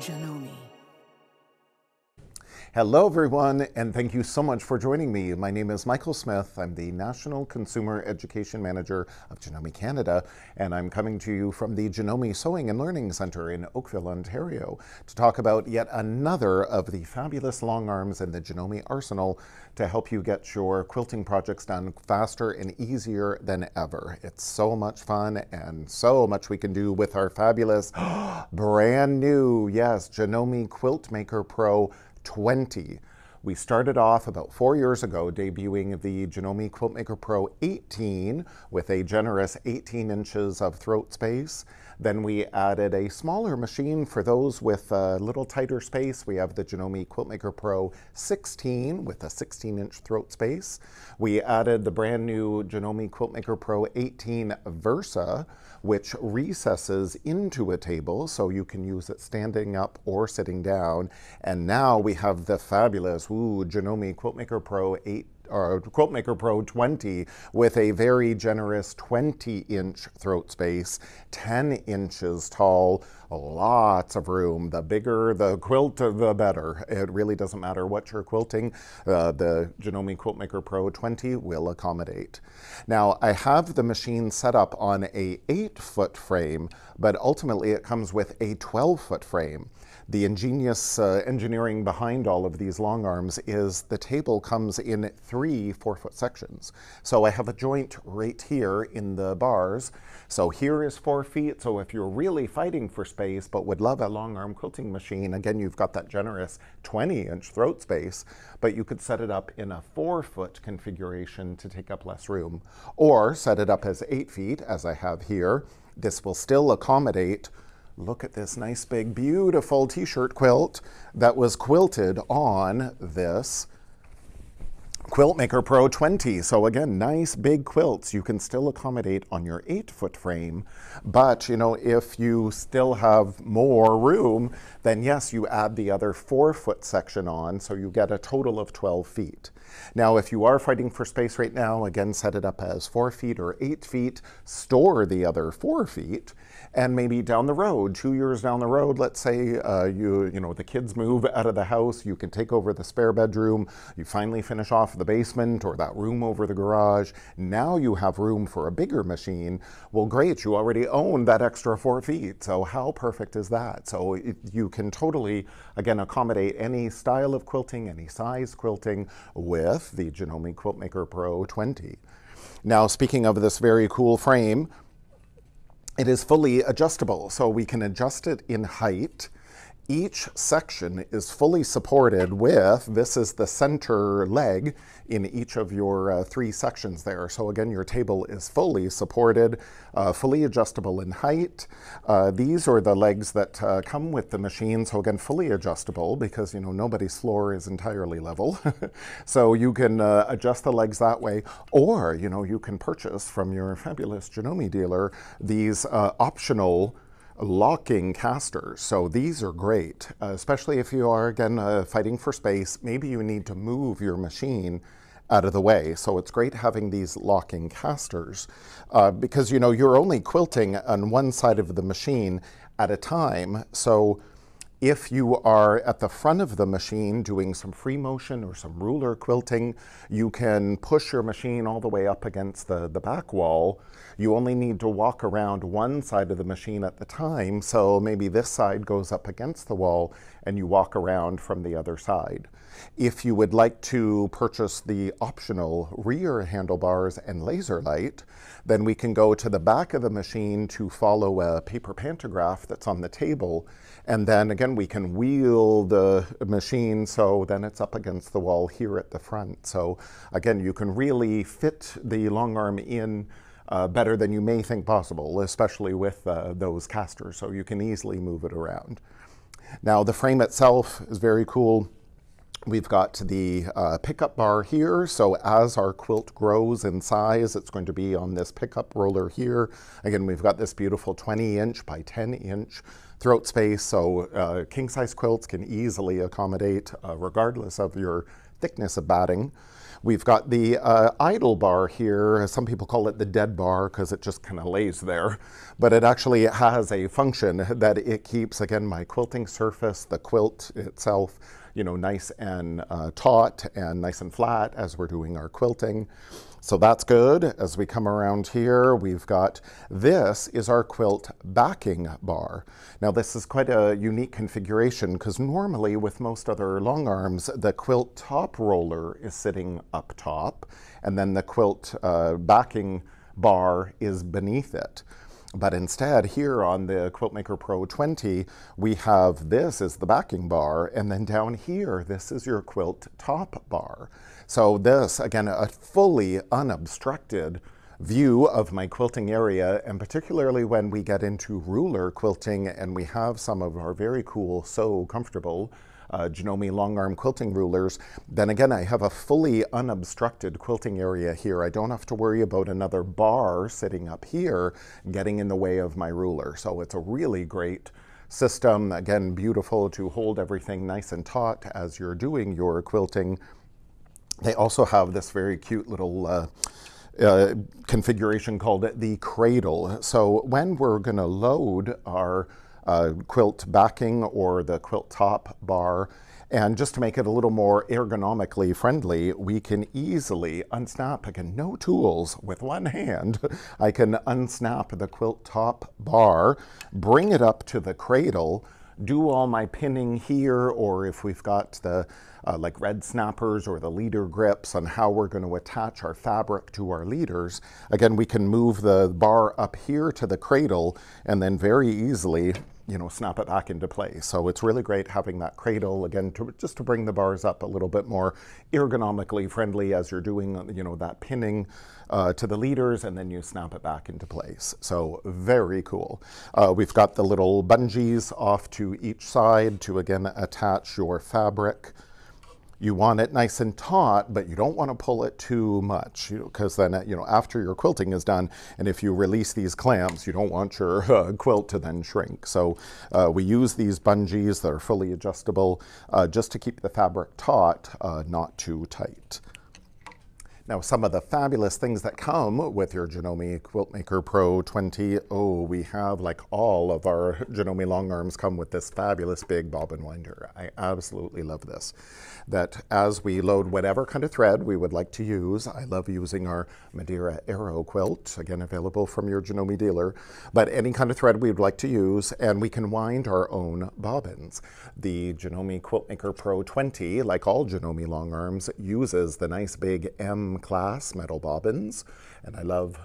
Janome. Hello, everyone, and thank you so much for joining me. My name is Michael Smith. I'm the National Consumer Education Manager of Janome Canada, and I'm coming to you from the Janome Sewing and Learning Centre in Oakville, Ontario, to talk about yet another of the fabulous long arms in the Janome arsenal to help you get your quilting projects done faster and easier than ever. It's so much fun and so much we can do with our fabulous, brand new, yes, Janome Quilt Maker Pro 20. We started off about four years ago debuting the Janome Quiltmaker Pro 18 with a generous 18 inches of throat space. Then we added a smaller machine for those with a little tighter space. We have the Janome Quiltmaker Pro 16 with a 16 inch throat space. We added the brand new Janome Quiltmaker Pro 18 Versa which recesses into a table so you can use it standing up or sitting down. And now we have the fabulous ooh, Janome Quiltmaker Pro 8 or Quiltmaker Pro 20 with a very generous 20 inch throat space, 10 inches tall, lots of room. The bigger the quilt, the better. It really doesn't matter what you're quilting. Uh, the Janome Quiltmaker Pro 20 will accommodate. Now, I have the machine set up on a 8 foot frame, but ultimately it comes with a 12 foot frame. The ingenious uh, engineering behind all of these long arms is the table comes in three four foot sections. So I have a joint right here in the bars. So here is four feet. So if you're really fighting for space but would love a long arm quilting machine, again, you've got that generous 20 inch throat space, but you could set it up in a four foot configuration to take up less room or set it up as eight feet as I have here. This will still accommodate Look at this nice big beautiful t-shirt quilt that was quilted on this Quiltmaker Pro 20. So again, nice big quilts you can still accommodate on your eight foot frame. But you know, if you still have more room, then yes, you add the other four foot section on. So you get a total of 12 feet. Now, if you are fighting for space right now, again, set it up as four feet or eight feet, store the other four feet, and maybe down the road, two years down the road, let's say uh, you, you know, the kids move out of the house, you can take over the spare bedroom, you finally finish off the basement or that room over the garage. Now you have room for a bigger machine. Well, great, you already own that extra four feet. So how perfect is that? So it, you can totally, again, accommodate any style of quilting, any size quilting with the Janome Quiltmaker Pro 20. Now, speaking of this very cool frame, it is fully adjustable, so we can adjust it in height. Each section is fully supported with, this is the center leg in each of your uh, three sections there. So again, your table is fully supported, uh, fully adjustable in height. Uh, these are the legs that uh, come with the machine. So again, fully adjustable because you know nobody's floor is entirely level. so you can uh, adjust the legs that way, or you know you can purchase from your fabulous Janome dealer these uh, optional locking casters. So these are great, uh, especially if you are, again, uh, fighting for space. Maybe you need to move your machine out of the way. So it's great having these locking casters uh, because, you know, you're only quilting on one side of the machine at a time. So if you are at the front of the machine doing some free motion or some ruler quilting, you can push your machine all the way up against the, the back wall. You only need to walk around one side of the machine at the time, so maybe this side goes up against the wall and you walk around from the other side. If you would like to purchase the optional rear handlebars and laser light, then we can go to the back of the machine to follow a paper pantograph that's on the table. And then again, we can wheel the machine so then it's up against the wall here at the front. So again, you can really fit the long arm in uh, better than you may think possible, especially with uh, those casters, so you can easily move it around. Now the frame itself is very cool. We've got the uh, pickup bar here, so as our quilt grows in size, it's going to be on this pickup roller here. Again, we've got this beautiful 20 inch by 10 inch throat space, so uh, king size quilts can easily accommodate uh, regardless of your thickness of batting. We've got the uh, idle bar here. Some people call it the dead bar because it just kind of lays there. But it actually has a function that it keeps, again, my quilting surface, the quilt itself, you know, nice and uh, taut and nice and flat as we're doing our quilting. So that's good. As we come around here, we've got this is our quilt backing bar. Now this is quite a unique configuration because normally with most other long arms, the quilt top roller is sitting up top and then the quilt uh, backing bar is beneath it. But instead, here on the Quiltmaker Pro 20, we have this as the backing bar, and then down here, this is your quilt top bar. So this, again, a fully unobstructed view of my quilting area, and particularly when we get into ruler quilting and we have some of our very cool, so comfortable uh, Janome long arm quilting rulers, then again, I have a fully unobstructed quilting area here. I don't have to worry about another bar sitting up here getting in the way of my ruler. So it's a really great system. Again, beautiful to hold everything nice and taut as you're doing your quilting. They also have this very cute little uh, uh, configuration called the cradle. So when we're going to load our uh, quilt backing or the quilt top bar. And just to make it a little more ergonomically friendly, we can easily unsnap, again, no tools, with one hand, I can unsnap the quilt top bar, bring it up to the cradle, do all my pinning here, or if we've got the uh, like red snappers or the leader grips on how we're going to attach our fabric to our leaders. Again, we can move the bar up here to the cradle and then very easily you know, snap it back into place. So it's really great having that cradle again, to, just to bring the bars up a little bit more ergonomically friendly as you're doing, you know, that pinning uh, to the leaders and then you snap it back into place. So very cool. Uh, we've got the little bungees off to each side to again attach your fabric you want it nice and taut, but you don't want to pull it too much because you know, then, you know, after your quilting is done, and if you release these clamps, you don't want your uh, quilt to then shrink. So uh, we use these bungees that are fully adjustable uh, just to keep the fabric taut, uh, not too tight. Now, some of the fabulous things that come with your Janome Quiltmaker Pro 20, oh, we have like all of our Janome long arms come with this fabulous big bobbin winder. I absolutely love this. That as we load whatever kind of thread we would like to use, I love using our Madeira Aero quilt, again available from your Janome dealer, but any kind of thread we would like to use, and we can wind our own bobbins. The Janome Quiltmaker Pro 20, like all Janome long arms, uses the nice big M class metal bobbins, and I love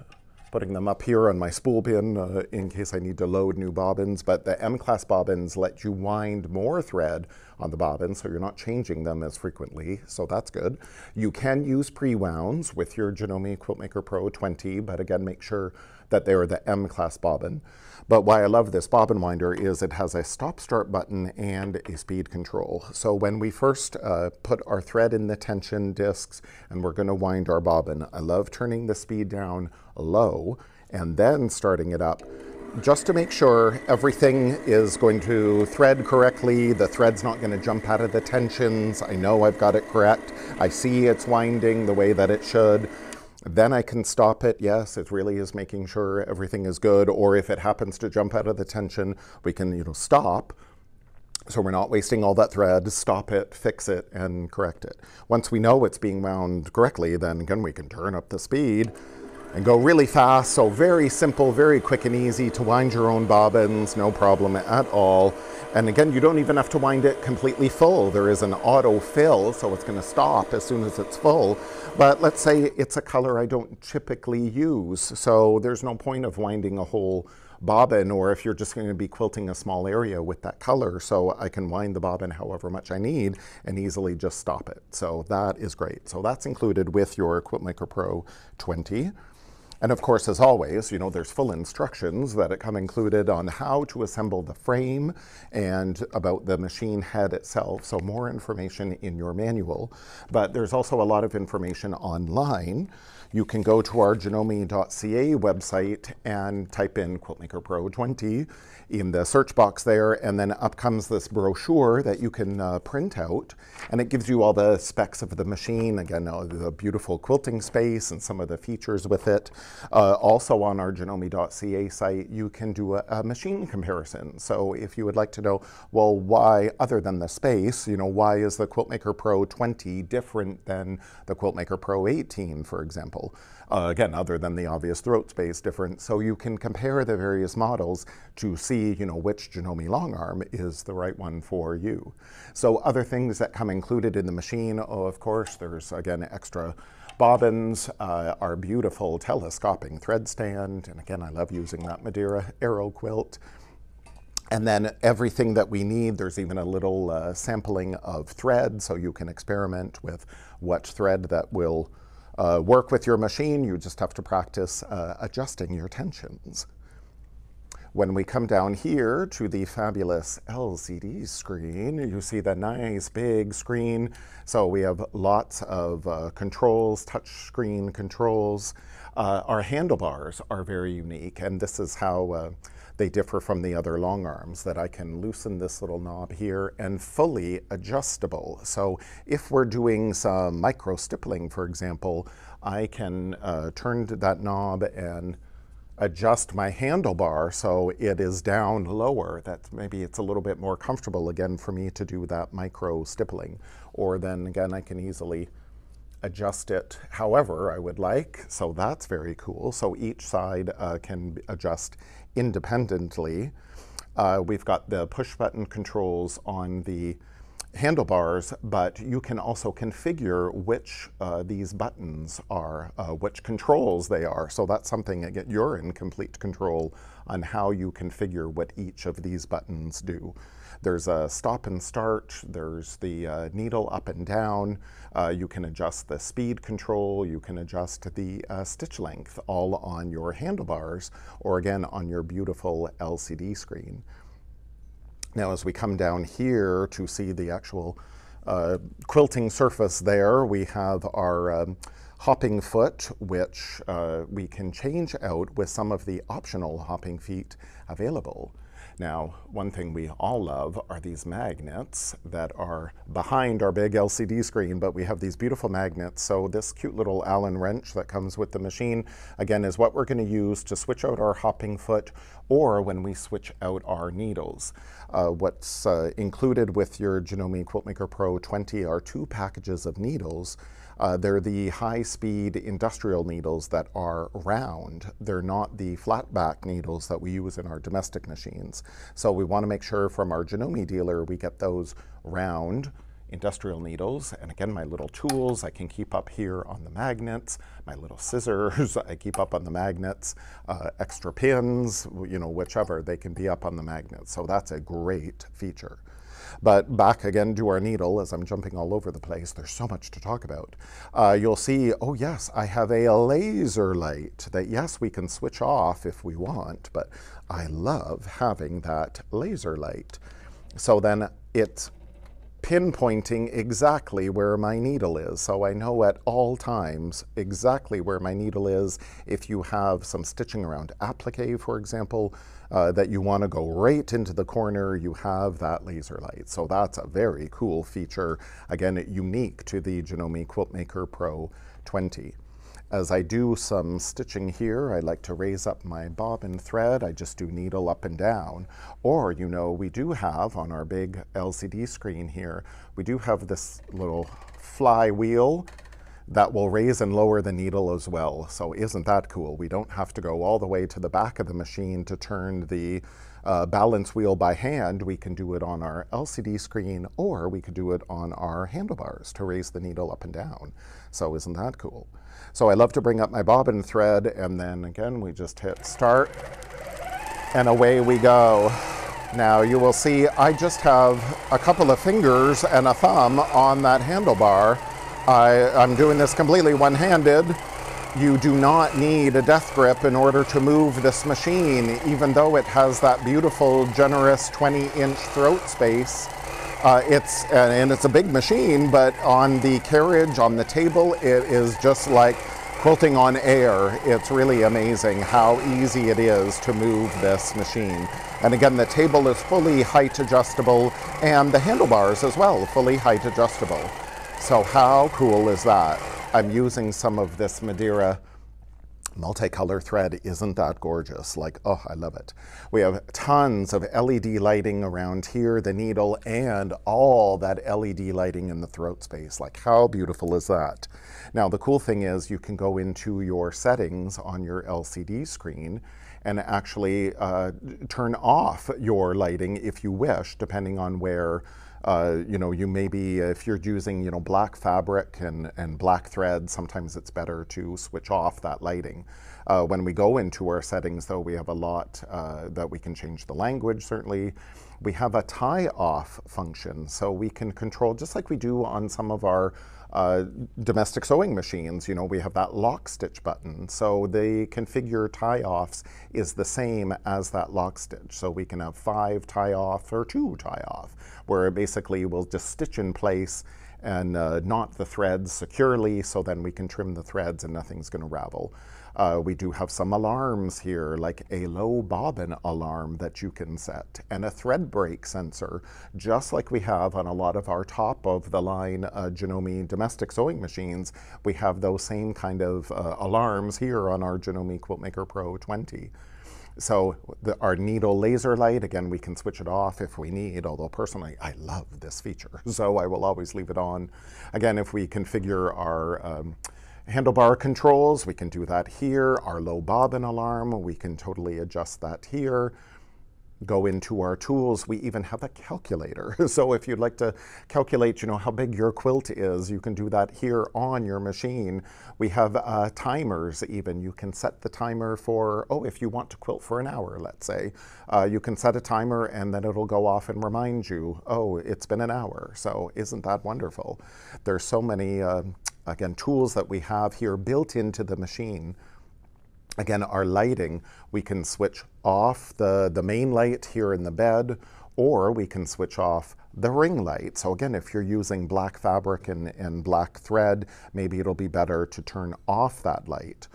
putting them up here on my spool bin uh, in case I need to load new bobbins, but the M-class bobbins let you wind more thread on the bobbin, so you're not changing them as frequently, so that's good. You can use pre-wounds with your Janome Quiltmaker Pro 20, but again, make sure that they're the M-class bobbin. But why I love this bobbin winder is it has a stop-start button and a speed control. So when we first uh, put our thread in the tension discs and we're going to wind our bobbin, I love turning the speed down low and then starting it up just to make sure everything is going to thread correctly, the thread's not going to jump out of the tensions, I know I've got it correct, I see it's winding the way that it should, then I can stop it. Yes, it really is making sure everything is good. Or if it happens to jump out of the tension, we can, you know, stop. So we're not wasting all that thread, stop it, fix it, and correct it. Once we know it's being wound correctly, then again, we can turn up the speed and go really fast. So very simple, very quick and easy to wind your own bobbins, no problem at all. And again, you don't even have to wind it completely full. There is an auto fill, so it's gonna stop as soon as it's full. But let's say it's a color I don't typically use, so there's no point of winding a whole bobbin or if you're just going to be quilting a small area with that color so I can wind the bobbin however much I need and easily just stop it. So that is great. So that's included with your Quiltmaker Pro 20. And of course, as always, you know, there's full instructions that come included on how to assemble the frame and about the machine head itself. So more information in your manual. But there's also a lot of information online. You can go to our janome.ca website and type in Quiltmaker Pro 20 in the search box there, and then up comes this brochure that you can uh, print out, and it gives you all the specs of the machine, again, uh, the beautiful quilting space and some of the features with it. Uh, also on our janome.ca site, you can do a, a, machine comparison. So if you would like to know, well, why, other than the space, you know, why is the Quiltmaker Pro 20 different than the Quiltmaker Pro 18, for example? Uh, again, other than the obvious throat space difference. So you can compare the various models to see, you know, which Janome long arm is the right one for you. So other things that come included in the machine, oh, of course, there's again extra bobbins, uh, our beautiful telescoping thread stand, and again, I love using that Madeira Aero quilt. And then everything that we need, there's even a little uh, sampling of thread, so you can experiment with what thread that will uh, work with your machine. You just have to practice uh, adjusting your tensions. When we come down here to the fabulous LCD screen, you see the nice big screen. So we have lots of uh, controls, touch screen controls. Uh, our handlebars are very unique, and this is how uh, they differ from the other long arms that I can loosen this little knob here and fully adjustable. So if we're doing some micro stippling, for example, I can uh, turn that knob and adjust my handlebar so it is down lower. That maybe it's a little bit more comfortable again for me to do that micro stippling. Or then again, I can easily adjust it however I would like. So that's very cool. So each side uh, can adjust independently. Uh, we've got the push button controls on the handlebars, but you can also configure which uh, these buttons are, uh, which controls they are. So that's something, again, you're in complete control on how you configure what each of these buttons do. There's a stop and start, there's the uh, needle up and down, uh, you can adjust the speed control, you can adjust the uh, stitch length all on your handlebars or again on your beautiful LCD screen. Now as we come down here to see the actual uh, quilting surface there, we have our um, hopping foot, which uh, we can change out with some of the optional hopping feet available. Now, one thing we all love are these magnets that are behind our big LCD screen, but we have these beautiful magnets. So this cute little Allen wrench that comes with the machine, again, is what we're gonna use to switch out our hopping foot or when we switch out our needles. Uh, what's uh, included with your Janome Quiltmaker Pro 20 are two packages of needles uh, they're the high-speed industrial needles that are round. They're not the flat back needles that we use in our domestic machines. So we want to make sure from our Janome dealer we get those round industrial needles. And again, my little tools I can keep up here on the magnets, my little scissors I keep up on the magnets, uh, extra pins, you know, whichever, they can be up on the magnets. So that's a great feature. But back again to our needle, as I'm jumping all over the place, there's so much to talk about. Uh, you'll see, oh yes, I have a laser light that yes, we can switch off if we want, but I love having that laser light. So then it's pinpointing exactly where my needle is. So I know at all times exactly where my needle is. If you have some stitching around applique, for example, uh, that you want to go right into the corner, you have that laser light. So that's a very cool feature, again, unique to the Janome Quiltmaker Pro 20. As I do some stitching here, I like to raise up my bobbin thread. I just do needle up and down. Or, you know, we do have on our big LCD screen here, we do have this little flywheel that will raise and lower the needle as well. So isn't that cool? We don't have to go all the way to the back of the machine to turn the uh, balance wheel by hand. We can do it on our LCD screen or we could do it on our handlebars to raise the needle up and down. So isn't that cool? So I love to bring up my bobbin thread and then again we just hit start and away we go. Now you will see I just have a couple of fingers and a thumb on that handlebar I, I'm doing this completely one-handed you do not need a death grip in order to move this machine, even though it has that beautiful, generous 20 inch throat space. Uh, it's and it's a big machine, but on the carriage, on the table, it is just like quilting on air. It's really amazing how easy it is to move this machine. And again, the table is fully height adjustable, and the handlebars as well, fully height adjustable. So how cool is that? I'm using some of this Madeira multicolor thread. Isn't that gorgeous? Like, oh, I love it. We have tons of LED lighting around here, the needle, and all that LED lighting in the throat space. Like, how beautiful is that? Now, the cool thing is you can go into your settings on your LCD screen and actually uh, turn off your lighting if you wish, depending on where uh, you know, you maybe, if you're using, you know, black fabric and, and black thread, sometimes it's better to switch off that lighting. Uh, when we go into our settings, though, we have a lot uh, that we can change the language, certainly. We have a tie off function, so we can control, just like we do on some of our uh, domestic sewing machines, you know, we have that lock stitch button. So the configure tie offs is the same as that lock stitch. So we can have five tie off or two tie off, where basically we'll just stitch in place and uh, knot the threads securely so then we can trim the threads and nothing's going to ravel. Uh, we do have some alarms here, like a low bobbin alarm that you can set, and a thread break sensor, just like we have on a lot of our top of the line uh, Janome domestic sewing machines. We have those same kind of uh, alarms here on our Janome Quiltmaker Pro 20. So the, our needle laser light, again, we can switch it off if we need, although personally I love this feature, so I will always leave it on. Again, if we configure our um, Handlebar controls, we can do that here. Our low bobbin alarm, we can totally adjust that here. Go into our tools, we even have a calculator. so if you'd like to calculate, you know, how big your quilt is, you can do that here on your machine. We have uh, timers even. You can set the timer for, oh, if you want to quilt for an hour, let's say, uh, you can set a timer and then it'll go off and remind you, oh, it's been an hour. So isn't that wonderful? There's so many uh, again, tools that we have here built into the machine. Again, our lighting, we can switch off the, the main light here in the bed, or we can switch off the ring light. So again, if you're using black fabric and, and black thread, maybe it'll be better to turn off that light.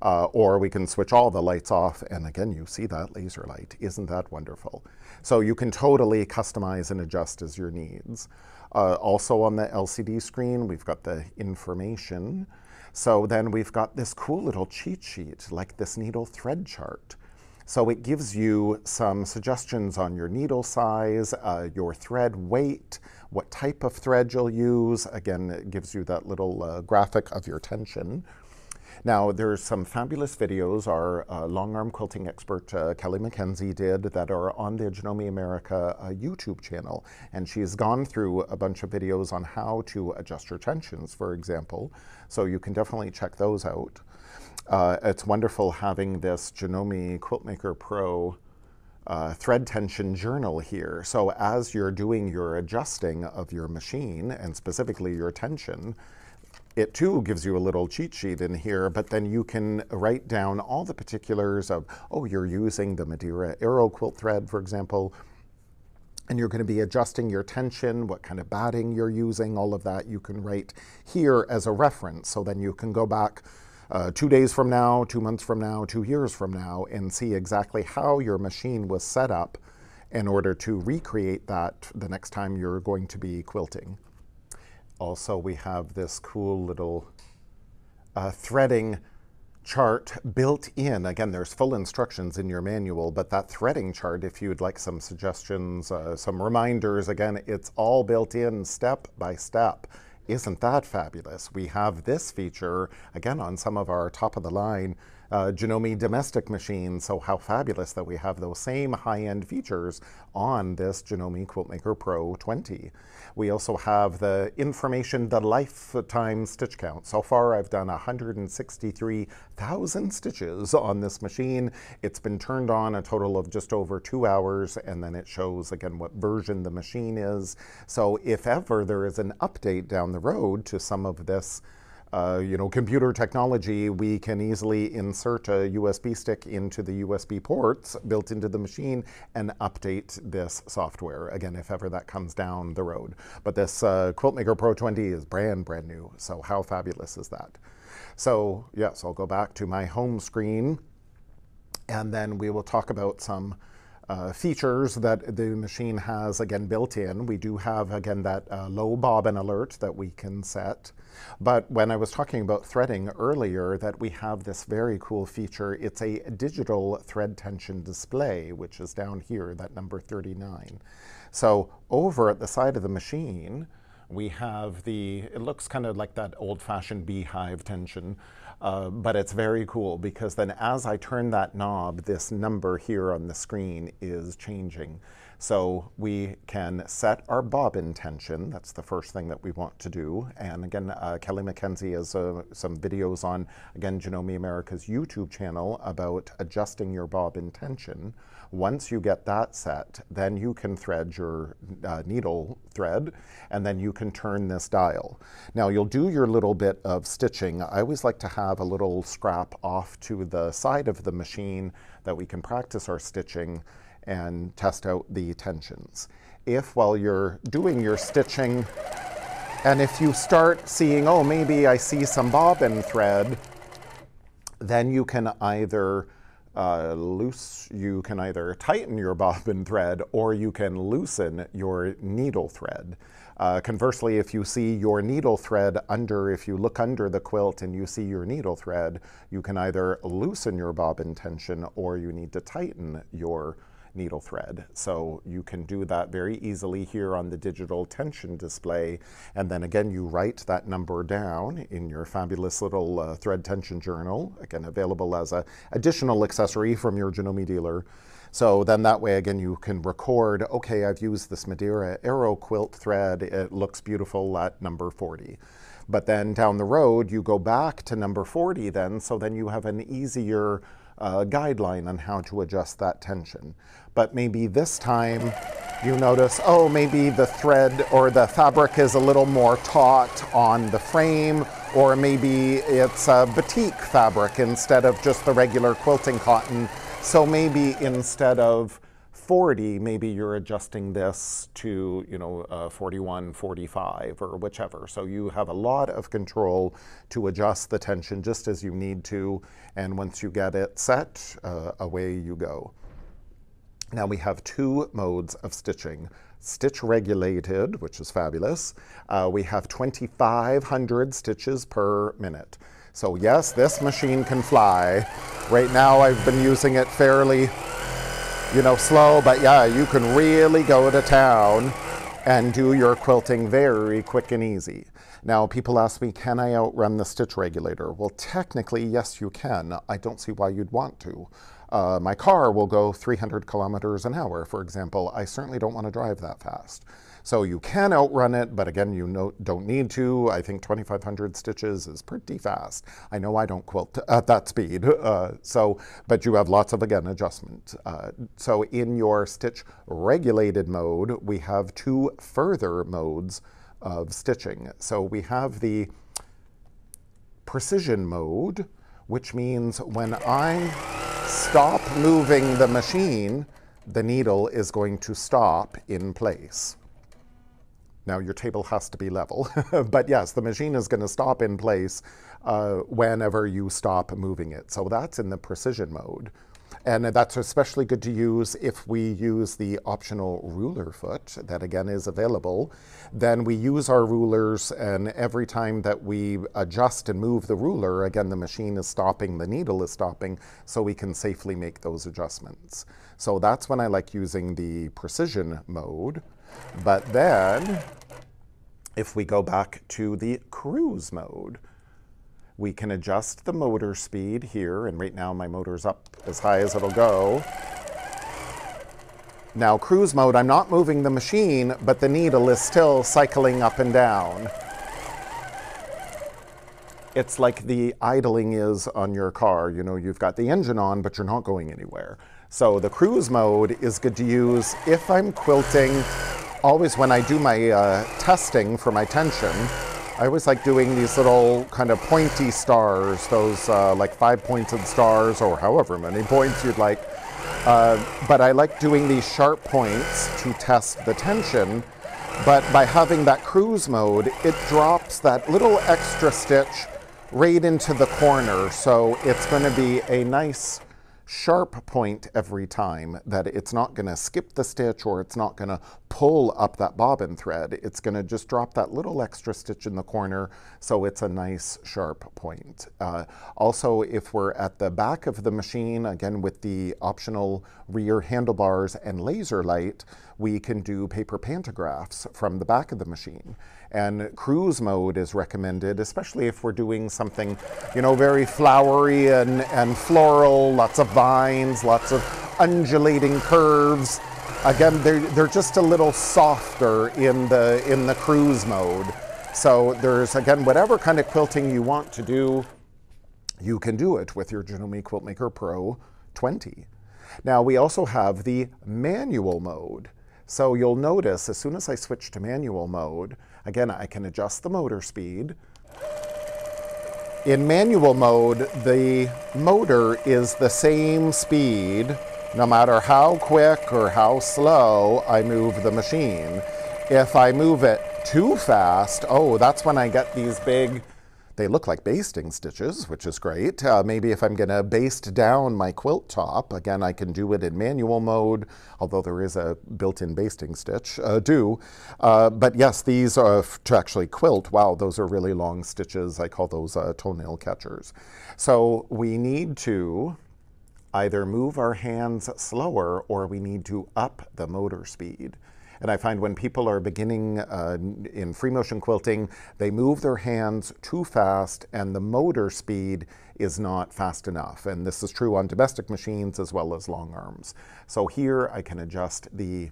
Uh, or we can switch all the lights off, and again, you see that laser light. Isn't that wonderful? So you can totally customize and adjust as your needs. Uh, also on the LCD screen, we've got the information. So then we've got this cool little cheat sheet, like this needle thread chart. So it gives you some suggestions on your needle size, uh, your thread weight, what type of thread you'll use. Again, it gives you that little uh, graphic of your tension. Now, there's some fabulous videos our uh, long arm quilting expert uh, Kelly McKenzie did that are on the Janome America uh, YouTube channel. And she's gone through a bunch of videos on how to adjust your tensions, for example. So you can definitely check those out. Uh, it's wonderful having this Janome Quiltmaker Pro uh, thread tension journal here. So as you're doing your adjusting of your machine and specifically your tension, it too gives you a little cheat sheet in here, but then you can write down all the particulars of, oh, you're using the Madeira Aero quilt thread, for example, and you're going to be adjusting your tension, what kind of batting you're using, all of that you can write here as a reference. So then you can go back uh, two days from now, two months from now, two years from now, and see exactly how your machine was set up in order to recreate that the next time you're going to be quilting. Also, we have this cool little uh, threading chart built in. Again, there's full instructions in your manual, but that threading chart, if you'd like some suggestions, uh, some reminders, again, it's all built in step by step. Isn't that fabulous? We have this feature, again, on some of our top of the line uh, Janome domestic machine. So how fabulous that we have those same high-end features on this Janome Quiltmaker Pro 20. We also have the information, the lifetime stitch count. So far I've done 163,000 stitches on this machine. It's been turned on a total of just over two hours and then it shows again what version the machine is. So if ever there is an update down the road to some of this uh, you know, computer technology, we can easily insert a USB stick into the USB ports built into the machine and update this software, again, if ever that comes down the road. But this uh, QuiltMaker Pro 20 is brand, brand new, so how fabulous is that? So yes, I'll go back to my home screen, and then we will talk about some uh, features that the machine has again built in. We do have again that uh, low bobbin alert that we can set. But when I was talking about threading earlier, that we have this very cool feature. It's a digital thread tension display, which is down here, that number 39. So over at the side of the machine, we have the, it looks kind of like that old-fashioned beehive tension, uh, but it's very cool because then as I turn that knob, this number here on the screen is changing. So we can set our bobbin tension. That's the first thing that we want to do. And again, uh, Kelly McKenzie has uh, some videos on, again, Janome America's YouTube channel about adjusting your bobbin tension. Once you get that set, then you can thread your uh, needle thread, and then you can turn this dial. Now you'll do your little bit of stitching. I always like to have a little scrap off to the side of the machine that we can practice our stitching and test out the tensions. If while you're doing your stitching, and if you start seeing, oh, maybe I see some bobbin thread, then you can either uh, loose, you can either tighten your bobbin thread or you can loosen your needle thread. Uh, conversely, if you see your needle thread under, if you look under the quilt and you see your needle thread, you can either loosen your bobbin tension or you need to tighten your needle thread. So you can do that very easily here on the digital tension display. And then again, you write that number down in your fabulous little uh, thread tension journal, again, available as an additional accessory from your Janome dealer. So then that way, again, you can record, okay, I've used this Madeira Aero quilt thread. It looks beautiful at number 40. But then down the road, you go back to number 40 then, so then you have an easier uh, guideline on how to adjust that tension. But maybe this time you notice, oh, maybe the thread or the fabric is a little more taut on the frame, or maybe it's a batik fabric instead of just the regular quilting cotton. So maybe instead of 40, maybe you're adjusting this to, you know, uh, 41, 45, or whichever. So you have a lot of control to adjust the tension just as you need to. And once you get it set, uh, away you go. Now we have two modes of stitching. Stitch regulated, which is fabulous. Uh, we have 2,500 stitches per minute. So yes, this machine can fly. Right now I've been using it fairly you know, slow, but yeah, you can really go to town and do your quilting very quick and easy. Now, people ask me, can I outrun the stitch regulator? Well, technically, yes, you can. I don't see why you'd want to. Uh, my car will go 300 kilometers an hour, for example. I certainly don't want to drive that fast. So you can outrun it, but again, you know, don't need to. I think 2,500 stitches is pretty fast. I know I don't quilt at that speed. Uh, so, but you have lots of, again, adjustment. Uh, so in your stitch regulated mode, we have two further modes of stitching. So we have the precision mode, which means when I stop moving the machine, the needle is going to stop in place. Now your table has to be level, but yes, the machine is going to stop in place uh, whenever you stop moving it. So that's in the precision mode. And that's especially good to use if we use the optional ruler foot that again is available. Then we use our rulers and every time that we adjust and move the ruler, again, the machine is stopping, the needle is stopping, so we can safely make those adjustments. So that's when I like using the precision mode. But then if we go back to the cruise mode, we can adjust the motor speed here, and right now my motor's up as high as it'll go. Now cruise mode, I'm not moving the machine, but the needle is still cycling up and down. It's like the idling is on your car. You know, you've got the engine on, but you're not going anywhere. So the cruise mode is good to use if I'm quilting always when I do my uh, testing for my tension, I always like doing these little kind of pointy stars, those uh, like five pointed stars or however many points you'd like. Uh, but I like doing these sharp points to test the tension. But by having that cruise mode, it drops that little extra stitch right into the corner. So it's going to be a nice sharp point every time that it's not going to skip the stitch or it's not going to pull up that bobbin thread. It's going to just drop that little extra stitch in the corner so it's a nice sharp point. Uh, also, if we're at the back of the machine, again with the optional rear handlebars and laser light, we can do paper pantographs from the back of the machine. And cruise mode is recommended, especially if we're doing something, you know, very flowery and, and floral, lots of vines, lots of undulating curves. Again, they're, they're just a little softer in the, in the cruise mode. So there's, again, whatever kind of quilting you want to do, you can do it with your Janome Quiltmaker Pro 20. Now we also have the manual mode. So you'll notice as soon as I switch to manual mode, Again, I can adjust the motor speed. In manual mode, the motor is the same speed no matter how quick or how slow I move the machine. If I move it too fast, oh, that's when I get these big they look like basting stitches, which is great. Uh, maybe if I'm going to baste down my quilt top, again, I can do it in manual mode, although there is a built-in basting stitch, uh, do. Uh, but yes, these are to actually quilt. Wow, those are really long stitches. I call those uh, toenail catchers. So we need to either move our hands slower or we need to up the motor speed. And I find when people are beginning uh, in free motion quilting, they move their hands too fast and the motor speed is not fast enough. And this is true on domestic machines as well as long arms. So here I can adjust the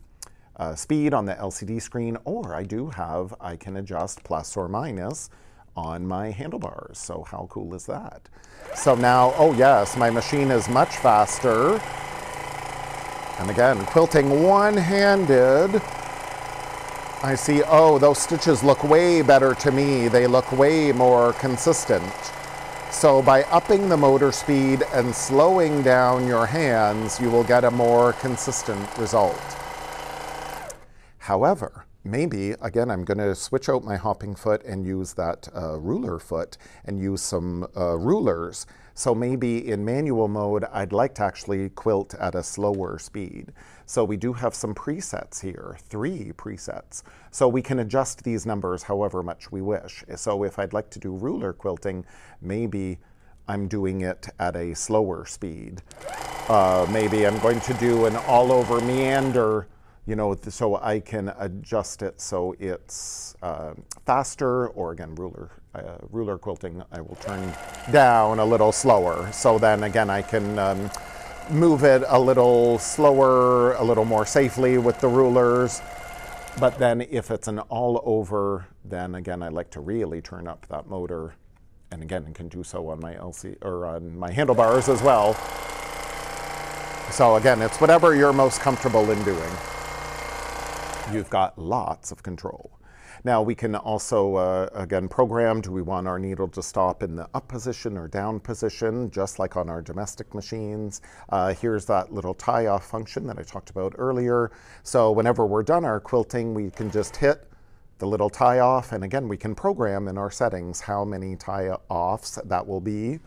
uh, speed on the LCD screen, or I do have, I can adjust plus or minus on my handlebars. So how cool is that? So now, oh yes, my machine is much faster. And again, quilting one-handed, I see, oh, those stitches look way better to me. They look way more consistent. So by upping the motor speed and slowing down your hands, you will get a more consistent result. However, maybe, again, I'm going to switch out my hopping foot and use that uh, ruler foot and use some uh, rulers so maybe in manual mode, I'd like to actually quilt at a slower speed. So we do have some presets here, three presets. So we can adjust these numbers however much we wish. So if I'd like to do ruler quilting, maybe I'm doing it at a slower speed. Uh, maybe I'm going to do an all over meander you know, so I can adjust it so it's uh, faster, or again, ruler, uh, ruler quilting, I will turn down a little slower. So then again, I can um, move it a little slower, a little more safely with the rulers. But then if it's an all over, then again, I like to really turn up that motor. And again, I can do so on my LC or on my handlebars as well. So again, it's whatever you're most comfortable in doing you've got lots of control. Now we can also, uh, again, program, do we want our needle to stop in the up position or down position, just like on our domestic machines. Uh, here's that little tie off function that I talked about earlier. So whenever we're done our quilting, we can just hit the little tie off, and again, we can program in our settings how many tie offs that will be.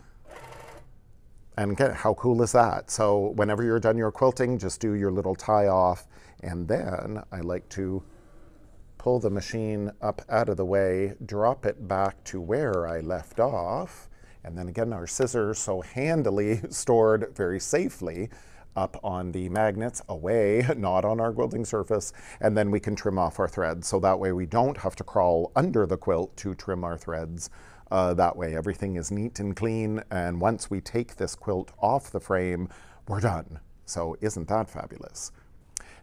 And again, how cool is that? So whenever you're done your quilting, just do your little tie off and then I like to pull the machine up out of the way, drop it back to where I left off, and then again our scissors so handily stored very safely up on the magnets away, not on our quilting surface, and then we can trim off our threads. So that way we don't have to crawl under the quilt to trim our threads. Uh, that way everything is neat and clean, and once we take this quilt off the frame, we're done. So isn't that fabulous?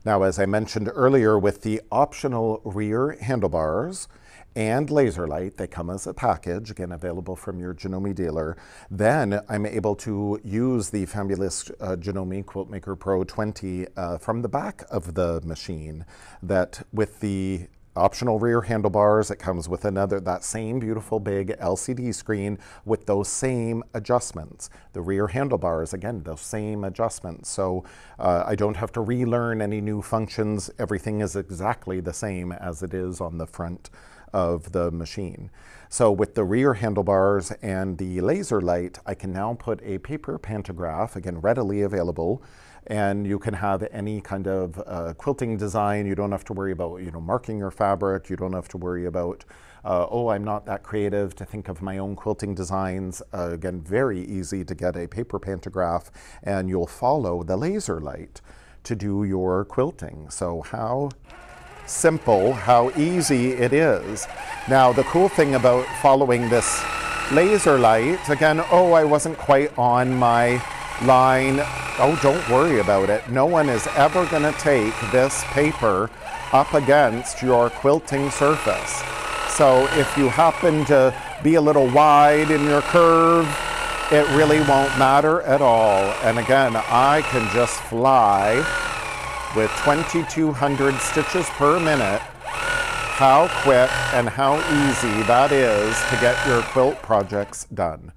Now, as I mentioned earlier, with the optional rear handlebars and laser light, they come as a package, again, available from your Janome dealer. Then I'm able to use the fabulous uh, Janome Quiltmaker Pro 20 uh, from the back of the machine that with the optional rear handlebars. It comes with another, that same beautiful big LCD screen with those same adjustments. The rear handlebars, again, those same adjustments. So uh, I don't have to relearn any new functions. Everything is exactly the same as it is on the front of the machine. So with the rear handlebars and the laser light, I can now put a paper pantograph, again, readily available, and you can have any kind of uh, quilting design. You don't have to worry about, you know, marking your fabric. You don't have to worry about, uh, oh, I'm not that creative to think of my own quilting designs. Uh, again, very easy to get a paper pantograph, and you'll follow the laser light to do your quilting. So how simple, how easy it is. Now, the cool thing about following this laser light, again, oh, I wasn't quite on my line. Oh, don't worry about it. No one is ever going to take this paper up against your quilting surface. So if you happen to be a little wide in your curve, it really won't matter at all. And again, I can just fly with 2,200 stitches per minute, how quick and how easy that is to get your quilt projects done.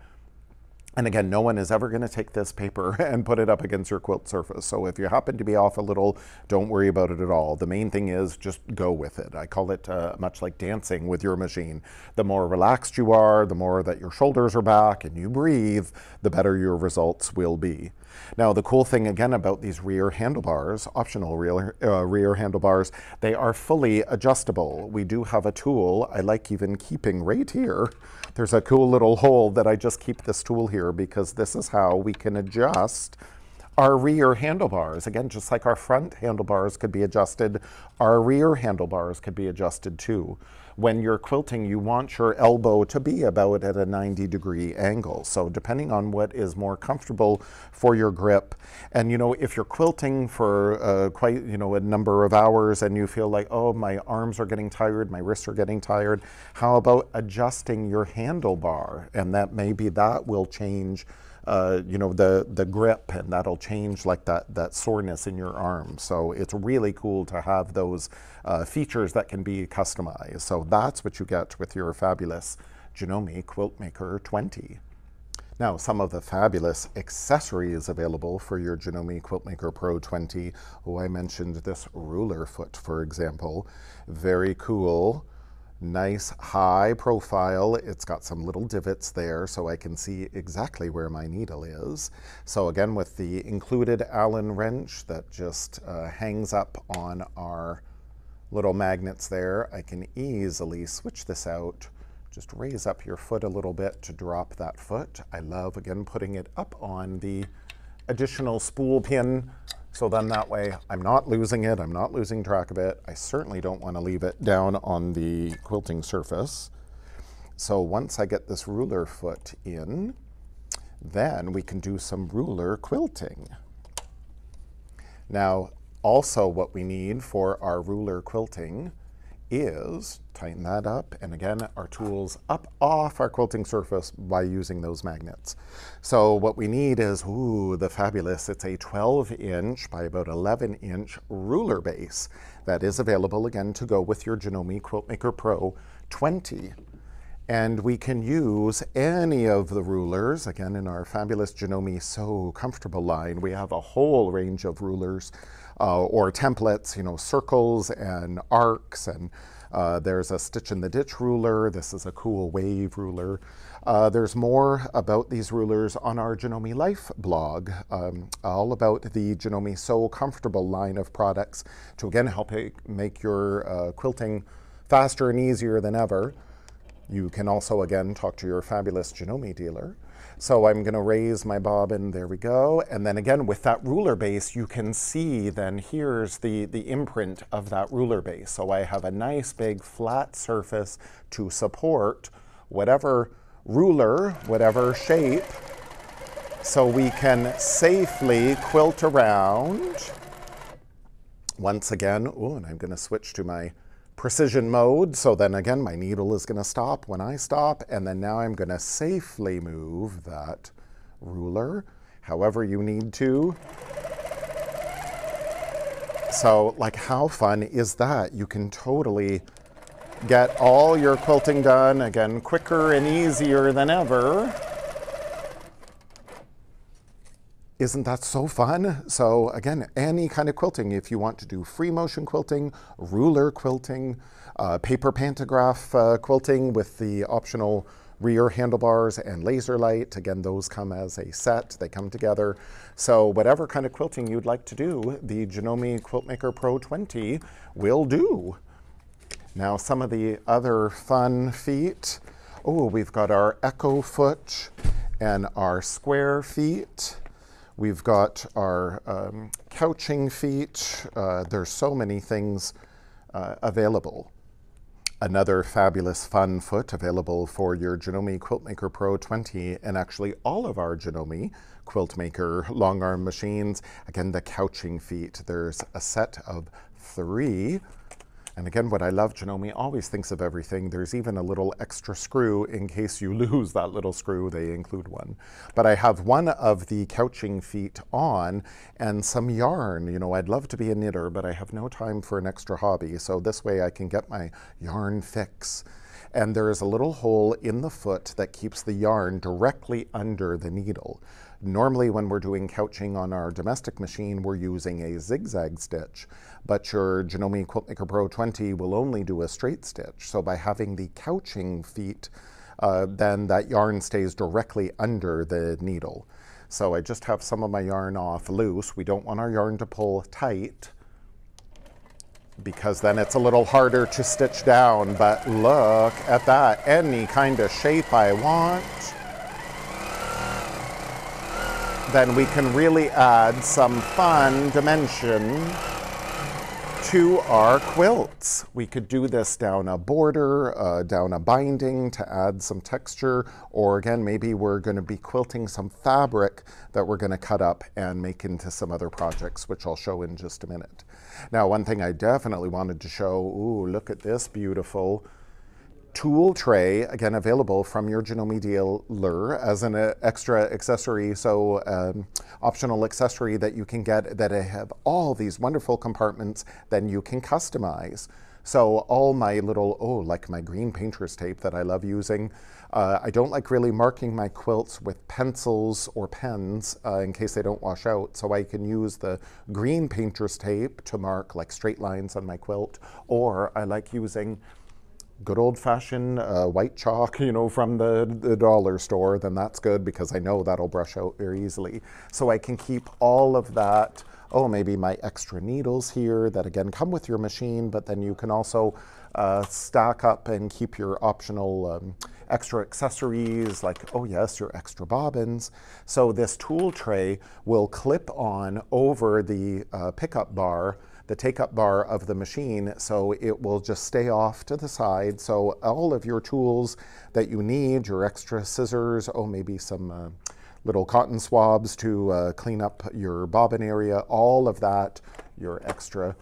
And again, no one is ever going to take this paper and put it up against your quilt surface. So if you happen to be off a little, don't worry about it at all. The main thing is just go with it. I call it uh, much like dancing with your machine. The more relaxed you are, the more that your shoulders are back and you breathe, the better your results will be. Now, the cool thing again about these rear handlebars, optional rear, uh, rear handlebars, they are fully adjustable. We do have a tool I like even keeping right here. There's a cool little hole that I just keep this tool here because this is how we can adjust our rear handlebars. Again, just like our front handlebars could be adjusted, our rear handlebars could be adjusted too when you're quilting, you want your elbow to be about at a 90 degree angle. So depending on what is more comfortable for your grip, and you know, if you're quilting for uh, quite, you know, a number of hours and you feel like, oh, my arms are getting tired, my wrists are getting tired, how about adjusting your handlebar? And that maybe that will change uh, you know, the, the grip and that'll change like that, that soreness in your arm. So it's really cool to have those uh, features that can be customized. So that's what you get with your fabulous Janome Quiltmaker 20. Now, some of the fabulous accessories available for your Janome Quiltmaker Pro 20. Oh, I mentioned this ruler foot, for example. Very cool nice high profile. It's got some little divots there so I can see exactly where my needle is. So again, with the included Allen wrench that just uh, hangs up on our little magnets there, I can easily switch this out. Just raise up your foot a little bit to drop that foot. I love, again, putting it up on the additional spool pin so then that way I'm not losing it, I'm not losing track of it. I certainly don't want to leave it down on the quilting surface. So once I get this ruler foot in, then we can do some ruler quilting. Now, also what we need for our ruler quilting is, tighten that up, and again, our tools up off our quilting surface by using those magnets. So what we need is, ooh, the fabulous, it's a 12 inch by about 11 inch ruler base that is available again to go with your Janome Quiltmaker Pro 20. And we can use any of the rulers, again, in our fabulous Janome Sew Comfortable line. We have a whole range of rulers uh, or templates, you know, circles and arcs, and uh, there's a stitch in the ditch ruler. This is a cool wave ruler. Uh, there's more about these rulers on our Janome Life blog, um, all about the Janome Sew Comfortable line of products to again help make your uh, quilting faster and easier than ever. You can also again talk to your fabulous Janome dealer. So I'm going to raise my bobbin, there we go. And then again, with that ruler base, you can see then here's the, the imprint of that ruler base. So I have a nice big flat surface to support whatever ruler, whatever shape, so we can safely quilt around. Once again, oh, and I'm going to switch to my precision mode. So then again, my needle is going to stop when I stop. And then now I'm going to safely move that ruler however you need to. So like how fun is that? You can totally get all your quilting done, again, quicker and easier than ever. Isn't that so fun? So again, any kind of quilting, if you want to do free motion quilting, ruler quilting, uh, paper pantograph uh, quilting with the optional rear handlebars and laser light. Again, those come as a set, they come together. So whatever kind of quilting you'd like to do, the Janome Quiltmaker Pro 20 will do. Now some of the other fun feet. Oh, we've got our Echo Foot and our Square feet. We've got our um, couching feet. Uh, there's so many things uh, available. Another fabulous fun foot available for your Janome Quiltmaker Pro 20 and actually all of our Janome Quiltmaker long arm machines. Again, the couching feet. There's a set of three and again, what I love, Janome always thinks of everything. There's even a little extra screw in case you lose that little screw, they include one. But I have one of the couching feet on and some yarn. You know, I'd love to be a knitter, but I have no time for an extra hobby. So this way I can get my yarn fix and there is a little hole in the foot that keeps the yarn directly under the needle. Normally when we're doing couching on our domestic machine, we're using a zigzag stitch, but your Janome Quiltmaker Pro 20 will only do a straight stitch. So by having the couching feet, uh, then that yarn stays directly under the needle. So I just have some of my yarn off loose. We don't want our yarn to pull tight because then it's a little harder to stitch down. But look at that, any kind of shape I want then we can really add some fun dimension to our quilts. We could do this down a border, uh, down a binding to add some texture, or again, maybe we're gonna be quilting some fabric that we're gonna cut up and make into some other projects, which I'll show in just a minute. Now, one thing I definitely wanted to show, ooh, look at this beautiful tool tray, again, available from your Janome dealer as an uh, extra accessory, so um, optional accessory that you can get that have all these wonderful compartments then you can customize. So all my little, oh, like my green painter's tape that I love using. Uh, I don't like really marking my quilts with pencils or pens uh, in case they don't wash out. So I can use the green painter's tape to mark like straight lines on my quilt. Or I like using good old fashioned uh, white chalk, you know, from the, the dollar store, then that's good because I know that'll brush out very easily. So I can keep all of that. Oh, maybe my extra needles here that again come with your machine, but then you can also uh, stack up and keep your optional um, extra accessories like, oh yes, your extra bobbins. So this tool tray will clip on over the uh, pickup bar the take-up bar of the machine so it will just stay off to the side. So all of your tools that you need, your extra scissors, oh maybe some uh, little cotton swabs to uh, clean up your bobbin area, all of that, your extra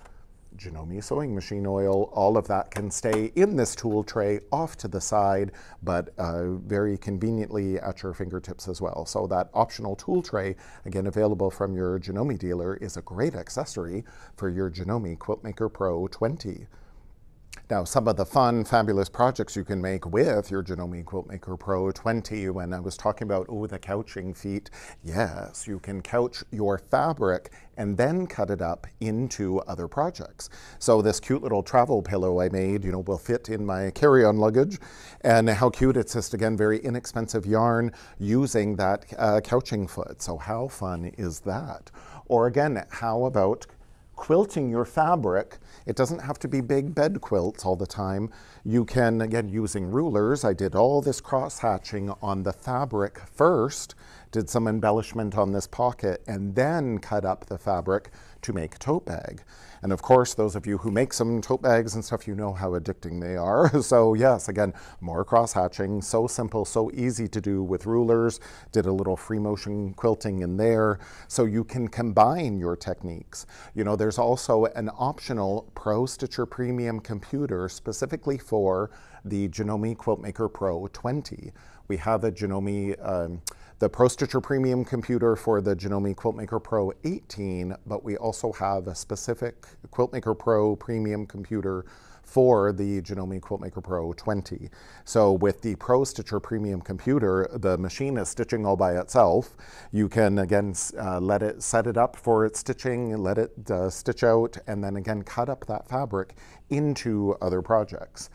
Janome sewing machine oil, all of that can stay in this tool tray off to the side, but uh, very conveniently at your fingertips as well. So that optional tool tray, again available from your Janome dealer, is a great accessory for your Janome Quiltmaker Pro 20. Now, some of the fun, fabulous projects you can make with your Janome Quiltmaker Pro 20, when I was talking about, oh, the couching feet, yes, you can couch your fabric and then cut it up into other projects. So this cute little travel pillow I made, you know, will fit in my carry-on luggage. And how cute, it's just, again, very inexpensive yarn using that uh, couching foot. So how fun is that? Or again, how about quilting your fabric it doesn't have to be big bed quilts all the time. You can, again, using rulers, I did all this cross hatching on the fabric first, did some embellishment on this pocket, and then cut up the fabric to make a tote bag. And of course, those of you who make some tote bags and stuff, you know how addicting they are. So yes, again, more cross hatching, so simple, so easy to do with rulers. Did a little free motion quilting in there. So you can combine your techniques. You know, there's also an optional Pro Stitcher Premium computer specifically for the Janome Quiltmaker Pro 20. We have a Janome um, the Pro Stitcher Premium computer for the Janome Quiltmaker Pro 18, but we also have a specific Quiltmaker Pro Premium computer for the Janome Quiltmaker Pro 20. So with the Pro Stitcher Premium computer, the machine is stitching all by itself. You can again uh, let it set it up for its stitching, let it uh, stitch out, and then again cut up that fabric into other projects.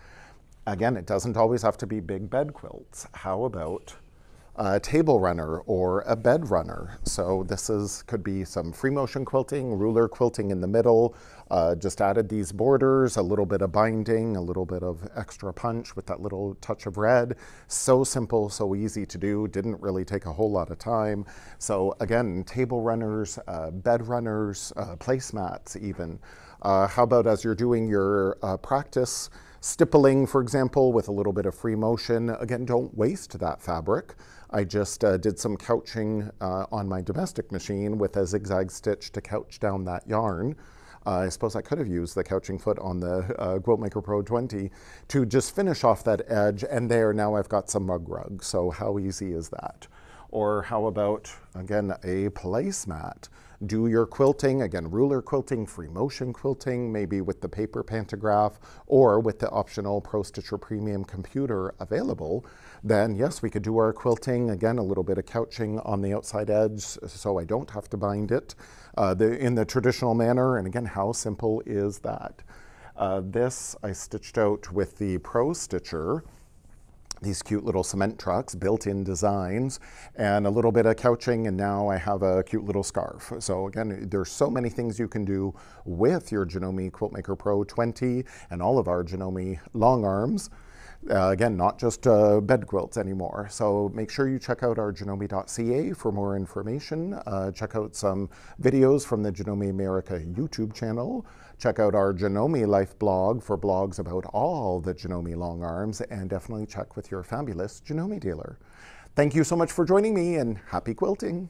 Again, it doesn't always have to be big bed quilts. How about a table runner or a bed runner. So this is could be some free motion quilting, ruler quilting in the middle. Uh, just added these borders, a little bit of binding, a little bit of extra punch with that little touch of red. So simple, so easy to do. Didn't really take a whole lot of time. So again, table runners, uh, bed runners, uh, placemats even. Uh, how about as you're doing your uh, practice, stippling, for example, with a little bit of free motion. Again, don't waste that fabric. I just uh, did some couching uh, on my domestic machine with a zigzag stitch to couch down that yarn. Uh, I suppose I could have used the couching foot on the uh, Quiltmaker Pro 20 to just finish off that edge, and there now I've got some mug rug. So how easy is that? Or how about, again, a placemat? Do your quilting, again, ruler quilting, free motion quilting, maybe with the paper pantograph or with the optional Pro Stitcher Premium computer available. Then yes, we could do our quilting, again, a little bit of couching on the outside edge so I don't have to bind it uh, the, in the traditional manner. And again, how simple is that? Uh, this I stitched out with the Pro Stitcher these cute little cement trucks, built-in designs, and a little bit of couching, and now I have a cute little scarf. So again, there's so many things you can do with your Janome Quiltmaker Pro 20 and all of our Janome long arms. Uh, again, not just uh, bed quilts anymore. So make sure you check out our janome.ca for more information. Uh, check out some videos from the Janome America YouTube channel. Check out our Janome Life blog for blogs about all the Janome long arms, and definitely check with your fabulous Janome dealer. Thank you so much for joining me, and happy quilting!